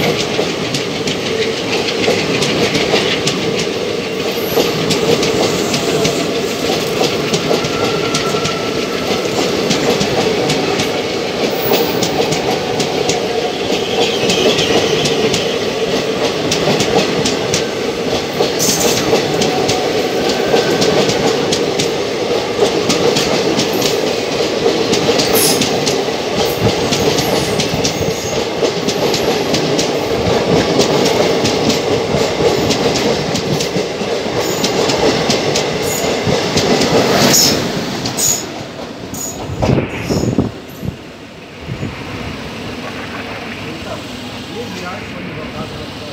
何? Viagem foi